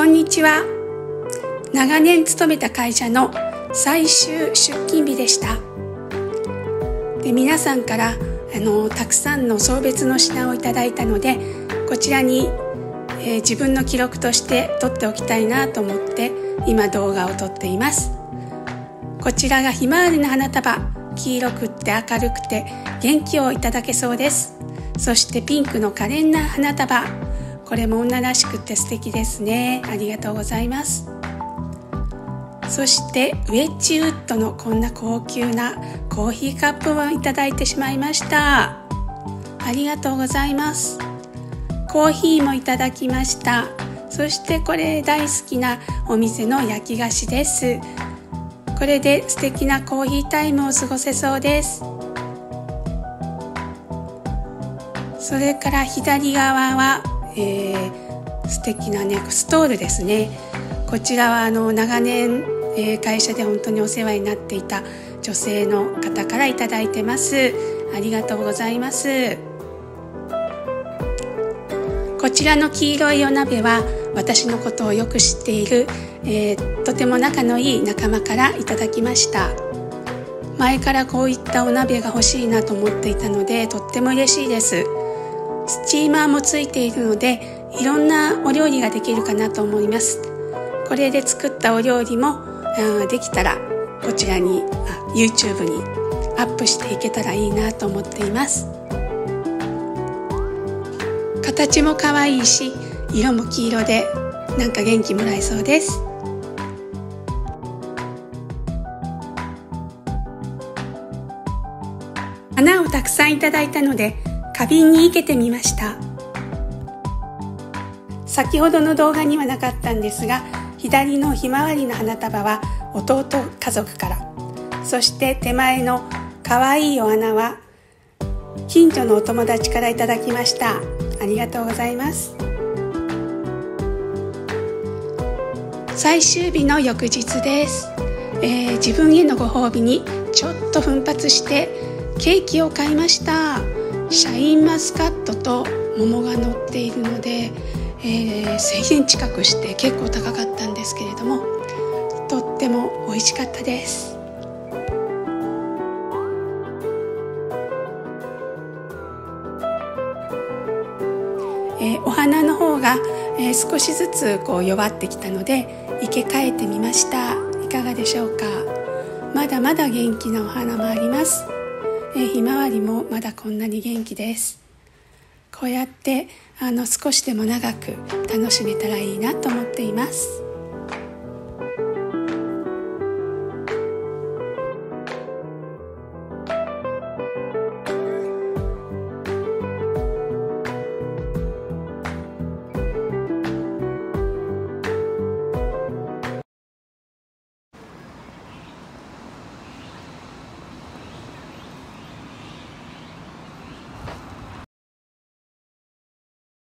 こんにちは。長年勤めた会社の最終出勤日でした。で皆さんからあのたくさんの送別の品をいただいたのでこちらに、えー、自分の記録として撮っておきたいなと思って今動画を撮っています。こちらがひまわりの花束。黄色くって明るくて元気をいただけそうです。そしてピンクの可憐な花束。これも女らしくて素敵ですね。ありがとうございます。そしてウェッジウッドのこんな高級なコーヒーカップをいただいてしまいました。ありがとうございます。コーヒーもいただきました。そしてこれ大好きなお店の焼き菓子です。これで素敵なコーヒータイムを過ごせそうです。それから左側は、えー、素敵なねストールですね。こちらはあの長年、えー、会社で本当にお世話になっていた女性の方からいただいてます。ありがとうございます。こちらの黄色いお鍋は私のことをよく知っているえー、とても仲のいい仲間からいただきました。前からこういったお鍋が欲しいなと思っていたのでとっても嬉しいです。スチーマーもついているのでいろんなお料理ができるかなと思います。これで作ったお料理もできたらこちらに YouTube にアップしていけたらいいなと思っています。形も可愛いし色も黄色でなんか元気もらえそうです。花をたくさんいただいたので花瓶に生けてみました。先ほどの動画にはなかったんですが左のひまわりの花束は弟家族から。そして手前のかわいいお花は近所のお友達からいただきました。ありがとうございます。最終日の翌日です、えー、自分へのご褒美にちょっと奮発してケーキを買いました。シャインマスカットと桃が乗っているので、えー、1000円近くして結構高かったんですけれどもとっても美味しかったです。えー、お花の方が、えー、少しずつこう弱ってきたので生け替えてみました。いかがでしょうか？まだまだ元気なお花もあります。えひまわりもまだこんなに元気です。こうやってあの少しでも長く楽しめたらいいなと思っています。